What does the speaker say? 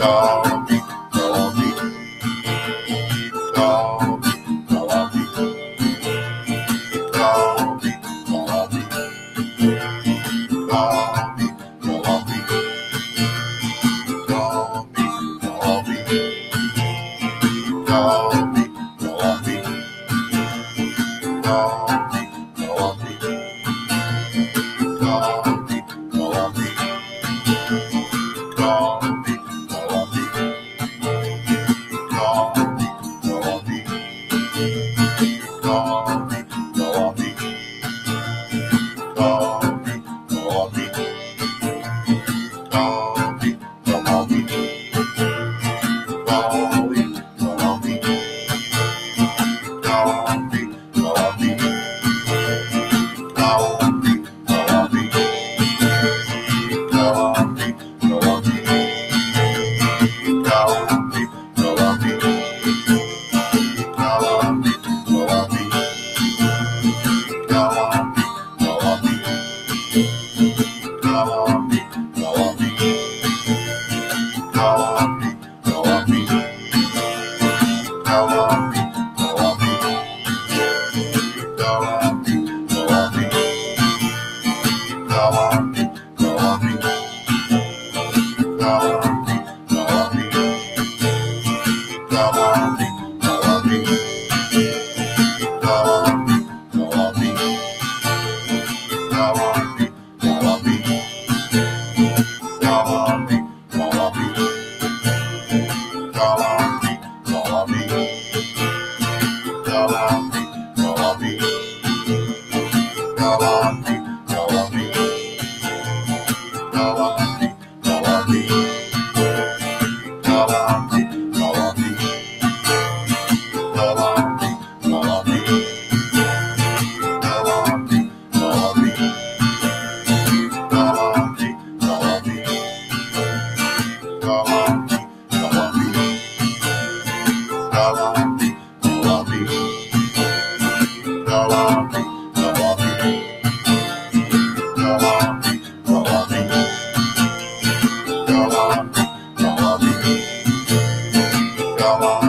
Oh. Now Come on. Go on.